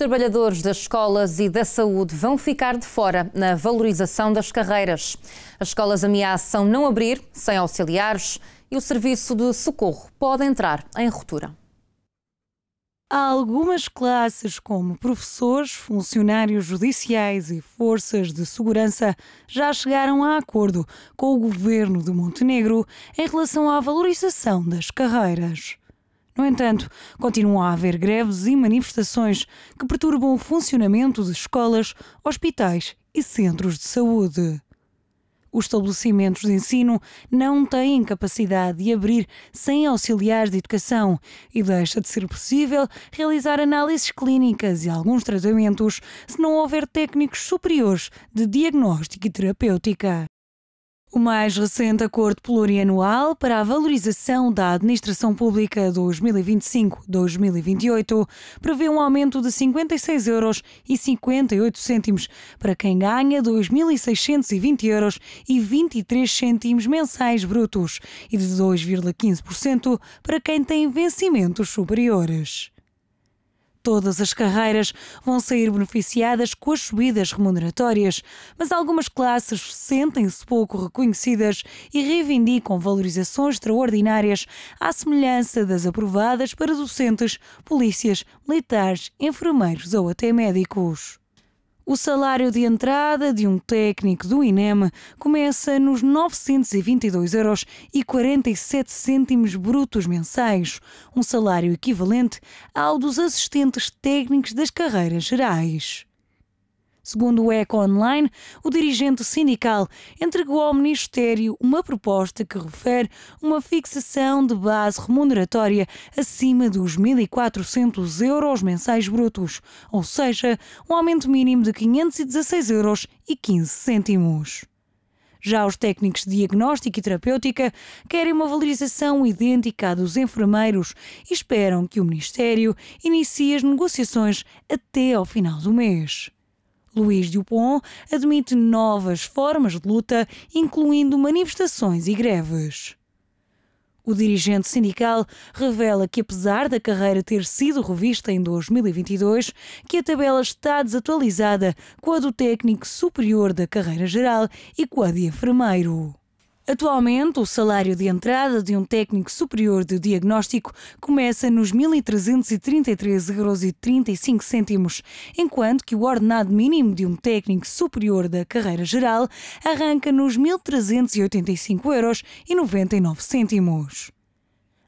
trabalhadores das escolas e da saúde vão ficar de fora na valorização das carreiras. As escolas ameaçam não abrir sem auxiliares e o serviço de socorro pode entrar em ruptura. Há algumas classes, como professores, funcionários judiciais e forças de segurança, já chegaram a acordo com o governo de Montenegro em relação à valorização das carreiras. No entanto, continuam a haver greves e manifestações que perturbam o funcionamento de escolas, hospitais e centros de saúde. Os estabelecimentos de ensino não têm capacidade de abrir sem auxiliares de educação e deixa de ser possível realizar análises clínicas e alguns tratamentos se não houver técnicos superiores de diagnóstico e terapêutica. O mais recente acordo plurianual para a valorização da administração pública 2025-2028 prevê um aumento de 56 euros e 58 cêntimos para quem ganha 2.620 euros e 23 cêntimos mensais brutos e de 2,15% para quem tem vencimentos superiores. Todas as carreiras vão sair beneficiadas com as subidas remuneratórias, mas algumas classes sentem-se pouco reconhecidas e reivindicam valorizações extraordinárias à semelhança das aprovadas para docentes, polícias, militares, enfermeiros ou até médicos. O salário de entrada de um técnico do INEM começa nos 922 euros e 47 cêntimos brutos mensais, um salário equivalente ao dos assistentes técnicos das carreiras gerais. Segundo o ECO Online, o dirigente sindical entregou ao Ministério uma proposta que refere uma fixação de base remuneratória acima dos 1.400 euros mensais brutos, ou seja, um aumento mínimo de 516 euros e 15 cêntimos. Já os técnicos de diagnóstico e terapêutica querem uma valorização idêntica à dos enfermeiros e esperam que o Ministério inicie as negociações até ao final do mês. Luís Dupont admite novas formas de luta, incluindo manifestações e greves. O dirigente sindical revela que, apesar da carreira ter sido revista em 2022, que a tabela está desatualizada com a do técnico superior da carreira geral e com a de enfermeiro. Atualmente, o salário de entrada de um técnico superior de diagnóstico começa nos 1.333,35 euros, enquanto que o ordenado mínimo de um técnico superior da carreira geral arranca nos 1.385,99 euros.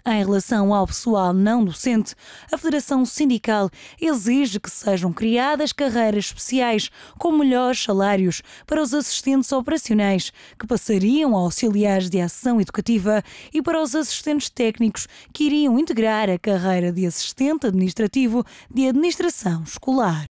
Em relação ao pessoal não docente, a Federação Sindical exige que sejam criadas carreiras especiais com melhores salários para os assistentes operacionais, que passariam a auxiliares de ação educativa, e para os assistentes técnicos, que iriam integrar a carreira de assistente administrativo de administração escolar.